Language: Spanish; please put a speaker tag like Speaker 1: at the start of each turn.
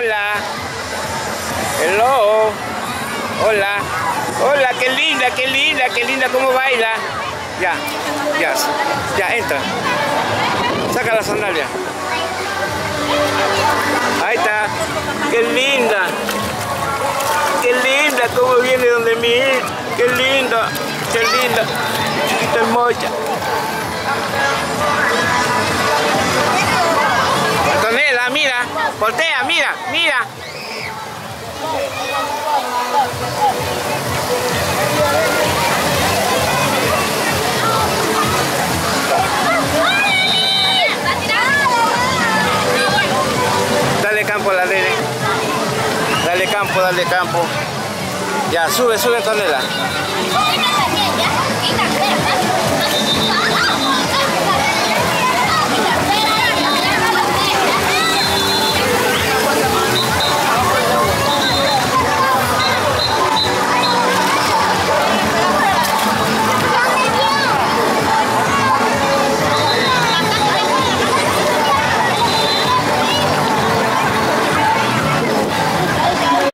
Speaker 1: Hola. Hello. Hola. Hola, qué linda, qué linda, qué linda cómo baila. Ya, ya, ya, entra. Saca la sandalia. Ahí está. Qué linda. Qué linda cómo viene donde mí. Qué linda. Qué linda. Chiquita hermosa. Voltea, mira, mira. Dale campo a la Lene. Dale campo, dale campo. Ya, sube, sube Antonella.